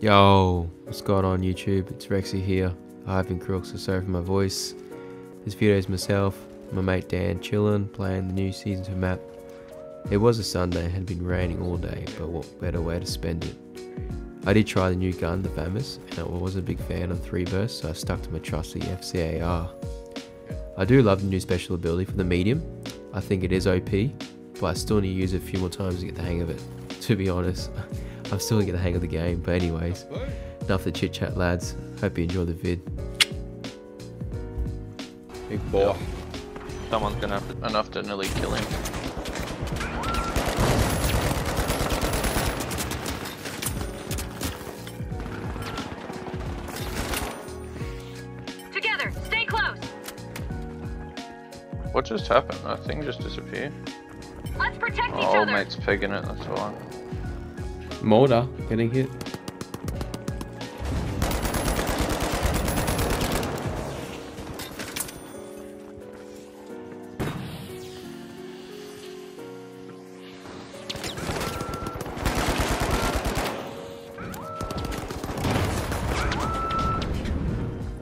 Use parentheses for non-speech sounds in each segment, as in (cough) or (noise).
Yo, what's going on YouTube? It's Rexy here. I've been crooks, so sorry for my voice. This video is myself, my mate Dan chillin', playing the new Season 2 map. It was a Sunday, it had been raining all day, but what better way to spend it? I did try the new gun, the FAMAS, and I was a big fan of 3 burst, so I stuck to my trusty FCAR. I do love the new special ability for the medium. I think it is OP, but I still need to use it a few more times to get the hang of it. To be honest, (laughs) I'm still gonna get the hang of the game. But anyways, enough the chit chat, lads. Hope you enjoy the vid. Big boy. Someone's gonna have to, enough to nearly kill him. Together, stay close. What just happened? That thing just disappeared. Let's protect Oh, each old other. mate's picking it, that's why. Molder getting hit.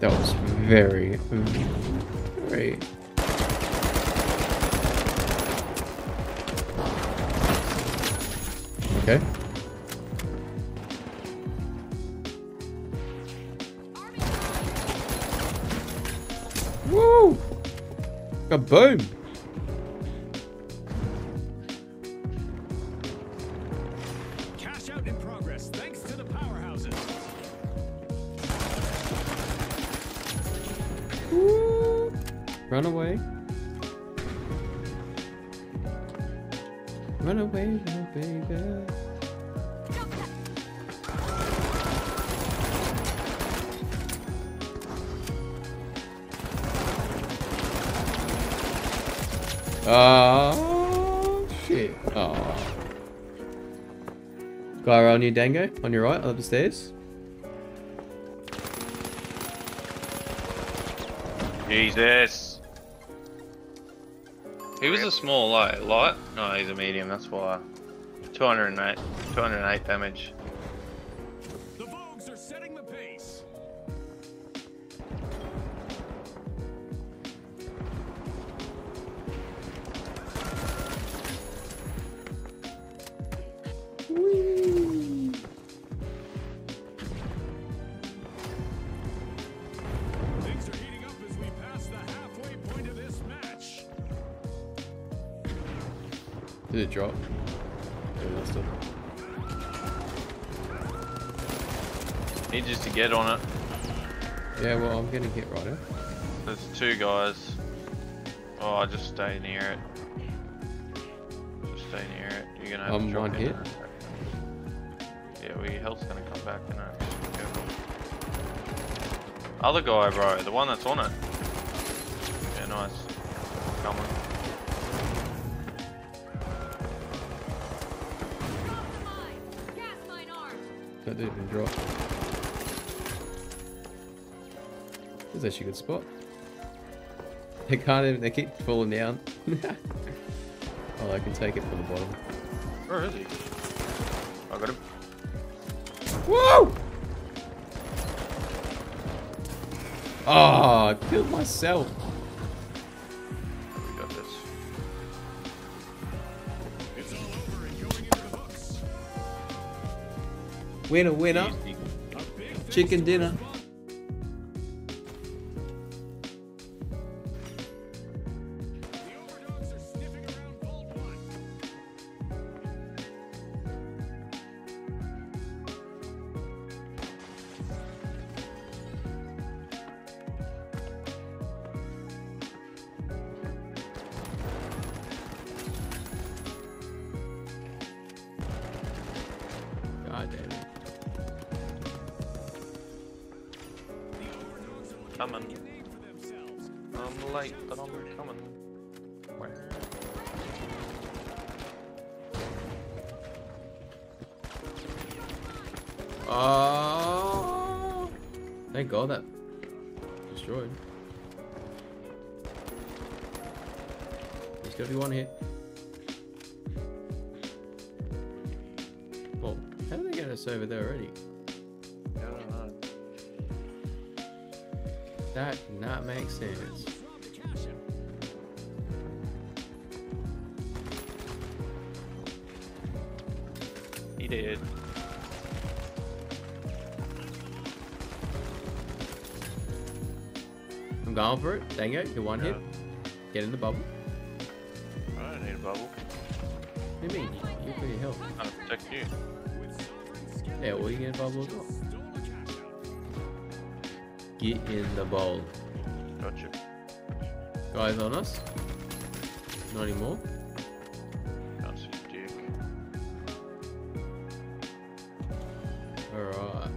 That was very, very. Okay. Woo! Kaboom! Cash out in progress thanks to the powerhouses. Woo! Run away. Run away, little baby. Oh shit. Oh. Guy around you, Dango, on your right, up the stairs. Jesus! He was a small light. Light? No, he's a medium, that's why. 208, 208 damage. Did it drop? Still. Need just to get on it. Yeah, well, I'm getting hit right now. There's two guys. Oh, I just stay near it. Just stay near it. You're gonna have Um, to drop one in hit? in. Yeah, well, your health's gonna come back, you know. Just be careful. Other guy, bro. The one that's on it. Yeah, nice. Coming. Gas That didn't even drop. That's actually a good spot. They can't even, they keep falling down. (laughs) oh, I can take it from the bottom. Where is he? I got him. Whoa! Oh, I killed myself. Winner, winner. Chicken dinner. Coming. I'm late, but I'm coming. Where? Oh, thank God that destroyed. There's gonna be one here. Oh, how did they get us over there already. That not make sense. He did. I'm going for it. Dango, you one hit. Get in the bubble. I don't need a bubble. What do you mean? You're pretty healthy. I'm trying to protect you. Yeah, well, you get a bubble as well. Get in the bowl. Gotcha. Guys on us. Not anymore. Can't see dick. Alright.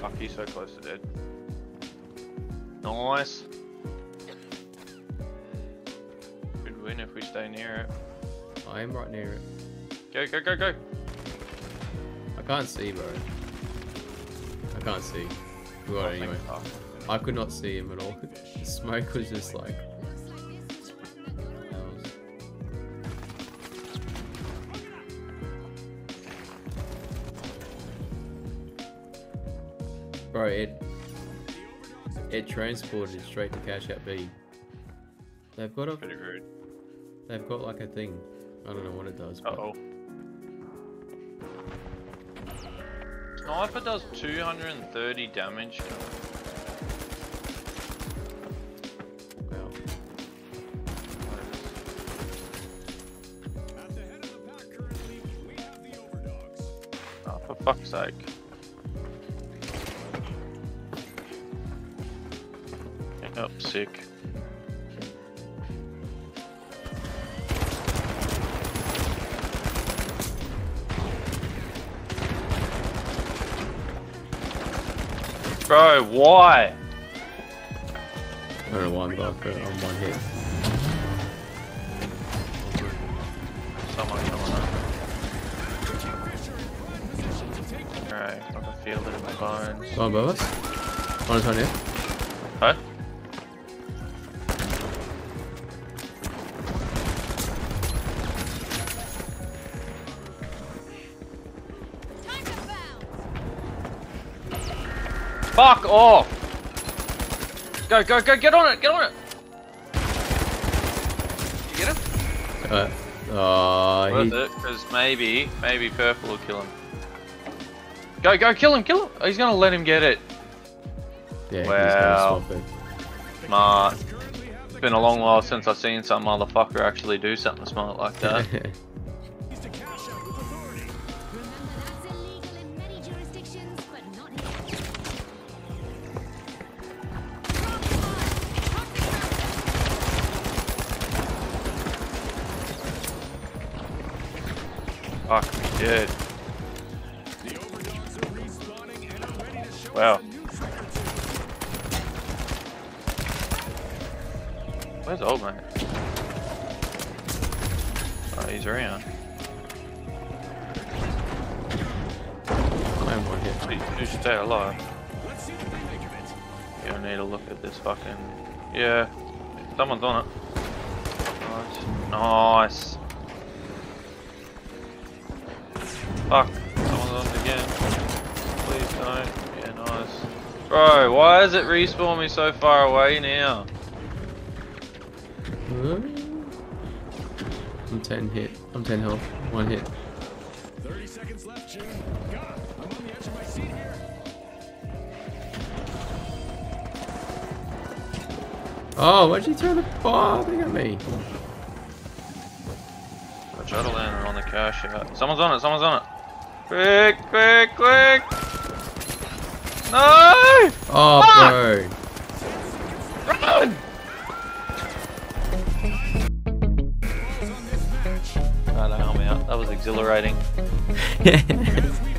Fuck, he's so close to dead. Nice. Good win if we stay near it. I am right near it. Go, go, go, go. I can't see, bro. I can't see. We got anyway. I could not see him at all. The smoke was just like. Bro, it it transported straight to Cash App B. They've got a Pretty rude. they've got like a thing. I don't know what it does, Uh but oh. Sniper does 230 damage. well, At the head of the pack currently, we have the overdogs. Oh, for fuck's sake. Yep, sick. Bro, why? I don't know why I'm going for it on one hit. Someone coming up. Alright, I can feel it in my bones. Go on above us. One is on here. Huh? Fuck off! Go, go, go, get on it, get on it! You get him? Uh, uh, Worth he, it, because maybe, maybe purple will kill him. Go, go, kill him, kill him! He's gonna let him get it. yeah, Wow. he's gonna swap it. Smart. It's been a long while since I've seen some motherfucker actually do something smart like that. (laughs) ready to show Wow. Where's old man? Oh, he's around. One hit. Please, should stay alive. You don't need to look at this fucking. Yeah, someone's on it. Nice. Nice. Fuck. Someone's on it again. Please don't. Yeah, nice. Bro, why is it respawn me so far away now? Hmm? I'm 10 hit. I'm 10 health. One hit. 30 seconds left, June. God, I'm on the edge of my seat here. Oh, why'd you throw the bombing at me? I try to land it on the cash out. Someone's on it, someone's on it. Quick, quick, quick! No! Oh, Fuck! bro. Run! Balls on this match. Right, That was exhilarating. As (laughs) we